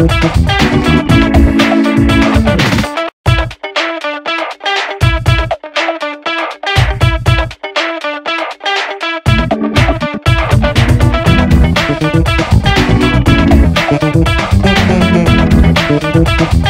Thank Música